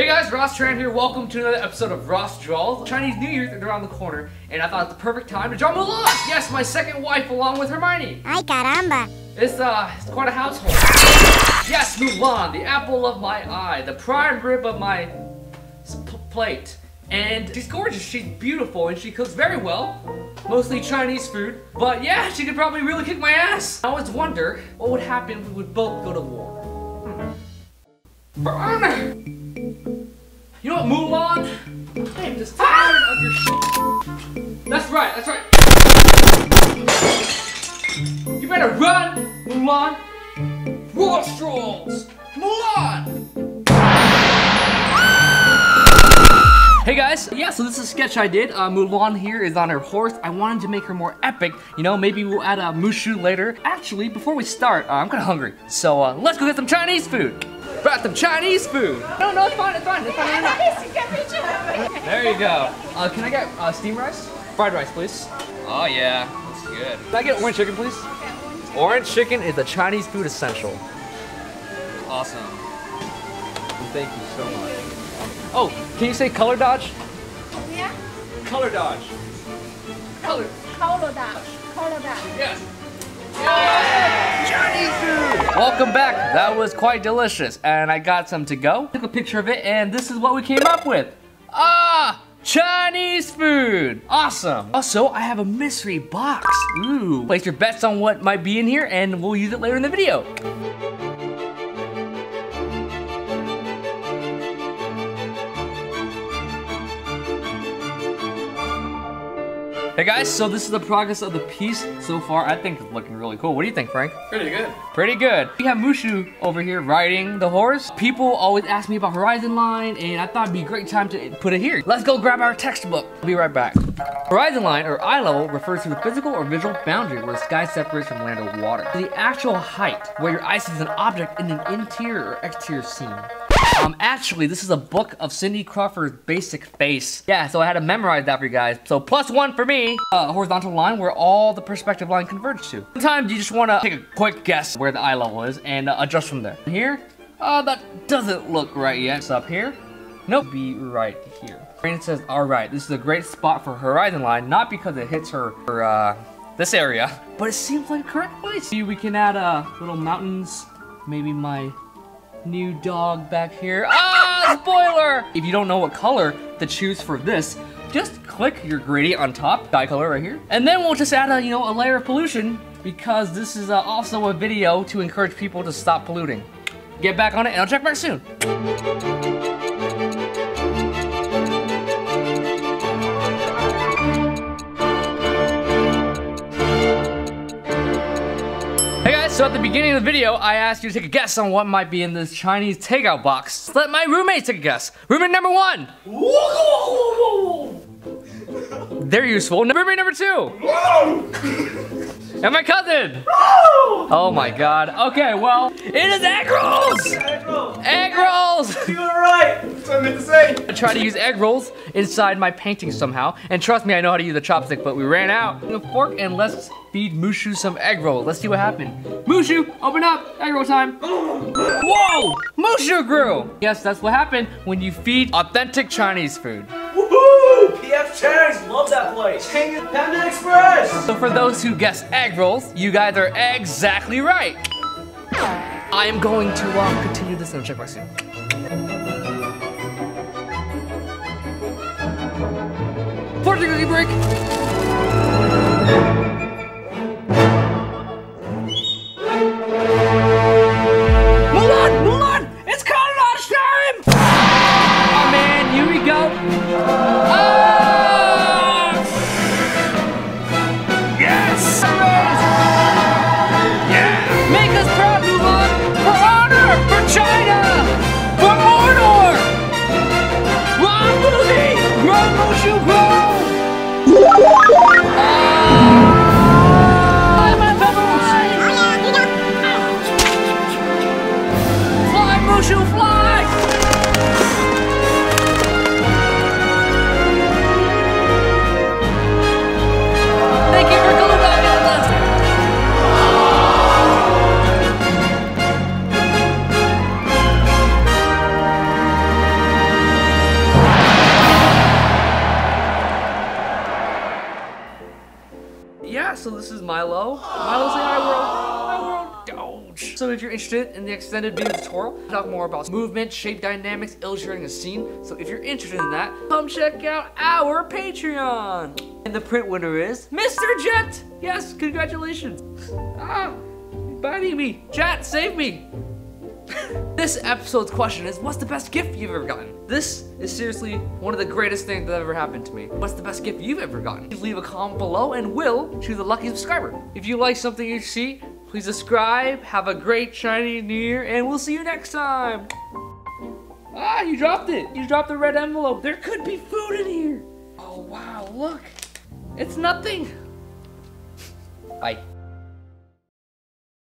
Hey guys, Ross Tran here. Welcome to another episode of Ross Draws. Chinese New Year is around the corner, and I thought it's the perfect time to draw Mulan. Yes, my second wife along with Hermione. Ay, caramba. It's uh, it's quite a household. Yes, Mulan, the apple of my eye, the prime rib of my plate. And she's gorgeous, she's beautiful, and she cooks very well. Mostly Chinese food. But yeah, she could probably really kick my ass. I always wonder what would happen if we would both go to war. Hmm. You know what, Mulan? I am just tired of your shit. That's right, that's right. You better run, Mulan. War strolls, Mulan. Hey guys, yeah, so this is a sketch I did. Uh, Mulan here is on her horse. I wanted to make her more epic. You know, maybe we'll add a Mushu later. Actually, before we start, uh, I'm kinda hungry. So uh, let's go get some Chinese food. Brought some Chinese food. No, no, it's fine, it's fine, it's fine. There you go. Uh, can I get uh, steamed rice? Fried rice, please. Oh yeah, that's good. Can I get orange chicken, please? Orange chicken is a Chinese food essential. Awesome. Thank you so much. Oh, can you say color dodge? Yeah? Color dodge. Color. Color dodge. Color dodge. Yes. Welcome back. That was quite delicious. And I got some to go. Took a picture of it and this is what we came up with. Ah! Chinese food! Awesome! Also, I have a mystery box. Ooh. Place your bets on what might be in here and we'll use it later in the video. Hey guys, so this is the progress of the piece so far. I think it's looking really cool. What do you think, Frank? Pretty good. Pretty good. We have Mushu over here riding the horse. People always ask me about Horizon Line, and I thought it'd be a great time to put it here. Let's go grab our textbook. I'll be right back. Horizon line, or eye level, refers to the physical or visual boundary where the sky separates from land or water. The actual height, where your eye sees an object in an interior or exterior scene. Um, actually, this is a book of Cindy Crawford's basic face. Yeah, so I had to memorize that for you guys. So plus one for me. Uh, horizontal line where all the perspective line converge to. Sometimes you just want to take a quick guess where the eye level is and uh, adjust from there. Here, uh, that doesn't look right yet. It's up here. Nope, be right here. Brandon says, all right, this is a great spot for horizon line, not because it hits her, her uh, this area, but it seems like a correct place. See, we can add uh, little mountains, maybe my new dog back here. Ah, spoiler! If you don't know what color to choose for this, just click your gradient on top, dye color right here. And then we'll just add a, you know, a layer of pollution because this is uh, also a video to encourage people to stop polluting. Get back on it and I'll check back soon. So at the beginning of the video, I asked you to take a guess on what might be in this Chinese takeout box. Let my roommate take a guess. Roommate number one. They're useful. Roommate number two. and my cousin. Oh my god. Okay, well, it is egg rolls. Egg rolls. Egg rolls. You were right. What I meant to say. I tried to use egg rolls inside my painting somehow. And trust me, I know how to use a chopstick, but we ran out. A fork and let's feed Mushu some egg roll. Let's see what happened. Mushu, open up. Egg roll time. Whoa! Mushu grew. Yes, that's what happened when you feed authentic Chinese food. Woohoo! PF Chang's love that place. Panda Express. So for those who guess egg rolls, you guys are exactly right. I am going to um, continue this and check my soon. Mulan! Mulan! It's time! Oh man, here we go. Ah! Yes! Make us proud! For honor! For China! So this is Milo. Milo say world. Hi world. Doge. So if you're interested in the extended video tutorial, talk more about movement, shape dynamics, illustrating a scene. So if you're interested in that, come check out our Patreon. And the print winner is Mr. Jet. Yes, congratulations. Ah, biting me. Jet, save me. This episode's question is, what's the best gift you've ever gotten? This is seriously one of the greatest things that ever happened to me. What's the best gift you've ever gotten? Please leave a comment below and we'll choose a lucky subscriber. If you like something you see, please subscribe, have a great Chinese New Year, and we'll see you next time. Ah, you dropped it. You dropped the red envelope. There could be food in here. Oh, wow, look. It's nothing. Bye.